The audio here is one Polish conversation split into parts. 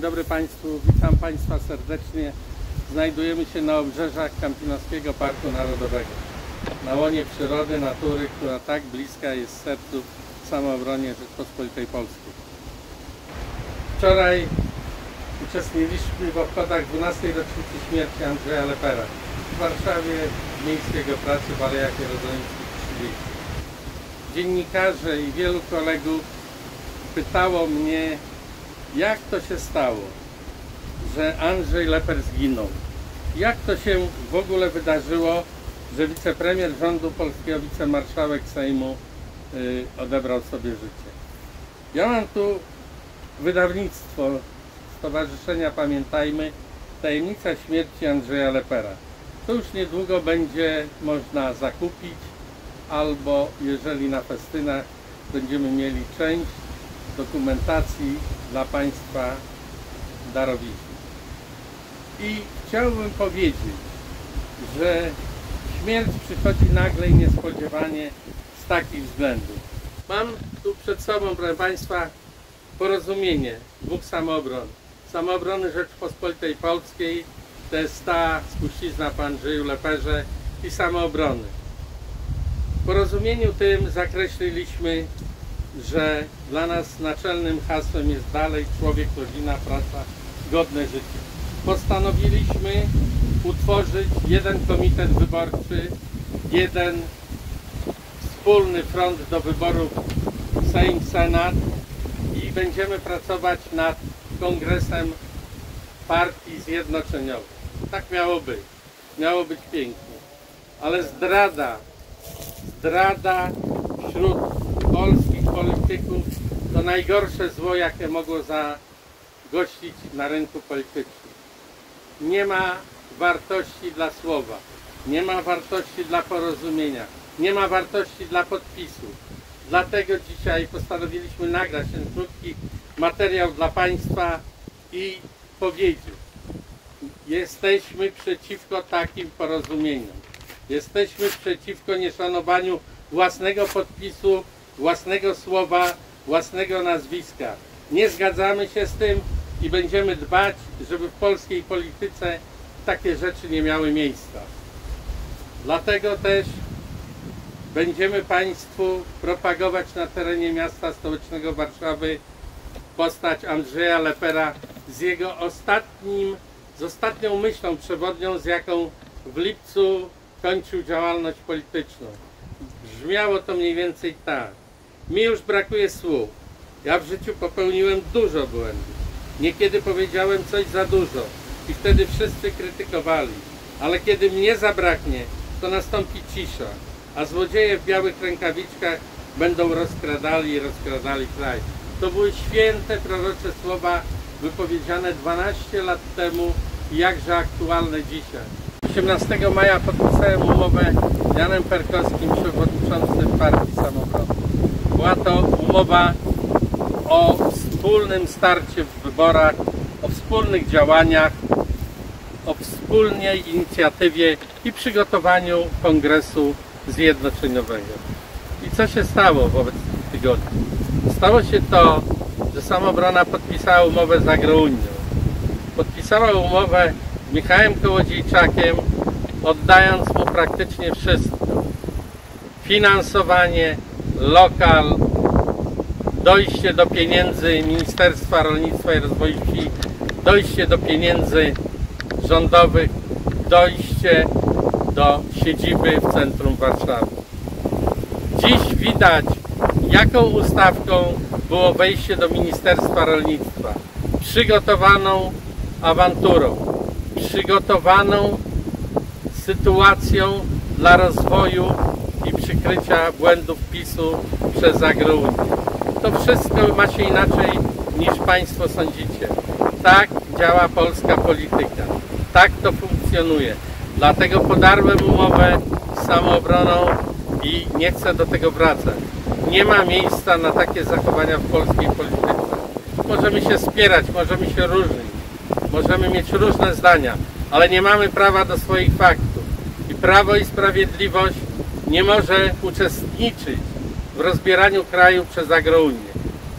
Dzień dobry Państwu, witam Państwa serdecznie. Znajdujemy się na obrzeżach Kampinoskiego Parku Narodowego. Na łonie przyrody, natury, która tak bliska jest sercu samoobronie Rzeczpospolitej Polskiej. Wczoraj uczestniczyliśmy w obchodach 12. rocznicy śmierci Andrzeja Lepera w Warszawie, w Miejskiego Pracy w Alejach Jerozolimskich 30. Dziennikarze i wielu kolegów pytało mnie, jak to się stało, że Andrzej Leper zginął. Jak to się w ogóle wydarzyło, że wicepremier rządu polskiego, wicemarszałek Sejmu y, odebrał sobie życie. Ja mam tu wydawnictwo Stowarzyszenia Pamiętajmy Tajemnica śmierci Andrzeja Lepera. To już niedługo będzie można zakupić albo jeżeli na festynach będziemy mieli część dokumentacji dla Państwa darowizni. I chciałbym powiedzieć, że śmierć przychodzi nagle i niespodziewanie z takich względów. Mam tu przed sobą, proszę Państwa, porozumienie dwóch samoobron. Samoobrony Rzeczpospolitej Polskiej, to jest ta spuścizna po Andrzeju Leperze i samoobrony. W porozumieniu tym zakreśliliśmy, że dla nas naczelnym hasłem jest dalej człowiek, rodzina, praca, godne życie. Postanowiliśmy utworzyć jeden komitet wyborczy, jeden wspólny front do wyborów Sejm, Senat i będziemy pracować nad kongresem partii zjednoczeniowych. Tak miało być. Miało być pięknie. Ale zdrada, zdrada wśród polskich polityków to najgorsze zło, jakie mogło zagościć na rynku politycznym. Nie ma wartości dla słowa, nie ma wartości dla porozumienia, nie ma wartości dla podpisu. Dlatego dzisiaj postanowiliśmy nagrać ten krótki materiał dla Państwa i powiedzieć, jesteśmy przeciwko takim porozumieniom. Jesteśmy przeciwko nieszanowaniu własnego podpisu, własnego słowa, własnego nazwiska. Nie zgadzamy się z tym i będziemy dbać, żeby w polskiej polityce takie rzeczy nie miały miejsca. Dlatego też będziemy Państwu propagować na terenie miasta stołecznego Warszawy postać Andrzeja Lepera z jego ostatnim, z ostatnią myślą przewodnią, z jaką w lipcu kończył działalność polityczną. Brzmiało to mniej więcej tak. Mi już brakuje słów. Ja w życiu popełniłem dużo błędów. Niekiedy powiedziałem coś za dużo i wtedy wszyscy krytykowali. Ale kiedy mnie zabraknie, to nastąpi cisza, a złodzieje w białych rękawiczkach będą rozkradali i rozkradali kraj. To były święte prorocze słowa wypowiedziane 12 lat temu i jakże aktualne dzisiaj. 18 maja podpisałem umowę z Janem Perkowskim, przewodniczącym Partii Samochodu. Była to umowa o wspólnym starcie w wyborach, o wspólnych działaniach, o wspólnej inicjatywie i przygotowaniu Kongresu Zjednoczeniowego. I co się stało wobec tych tygodni? Stało się to, że Samobrona podpisała umowę z Agrounią. Podpisała umowę z Michałem Kołodziejczakiem, oddając mu praktycznie wszystko. Finansowanie, lokal, dojście do pieniędzy Ministerstwa Rolnictwa i Rozwoju Wsi, dojście do pieniędzy rządowych, dojście do siedziby w centrum Warszawy. Dziś widać, jaką ustawką było wejście do Ministerstwa Rolnictwa. Przygotowaną awanturą, przygotowaną sytuacją dla rozwoju i przykrycia błędów PiSu przez Agrounię. To wszystko ma się inaczej niż Państwo sądzicie. Tak działa polska polityka. Tak to funkcjonuje. Dlatego podarłem umowę z samoobroną i nie chcę do tego wracać. Nie ma miejsca na takie zachowania w polskiej polityce. Możemy się spierać, możemy się różnić, możemy mieć różne zdania, ale nie mamy prawa do swoich faktów. I Prawo i Sprawiedliwość nie może uczestniczyć w rozbieraniu kraju przez agrounię.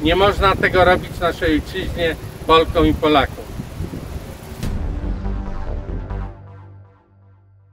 Nie można tego robić naszej ojczyźnie, Polkom i Polakom.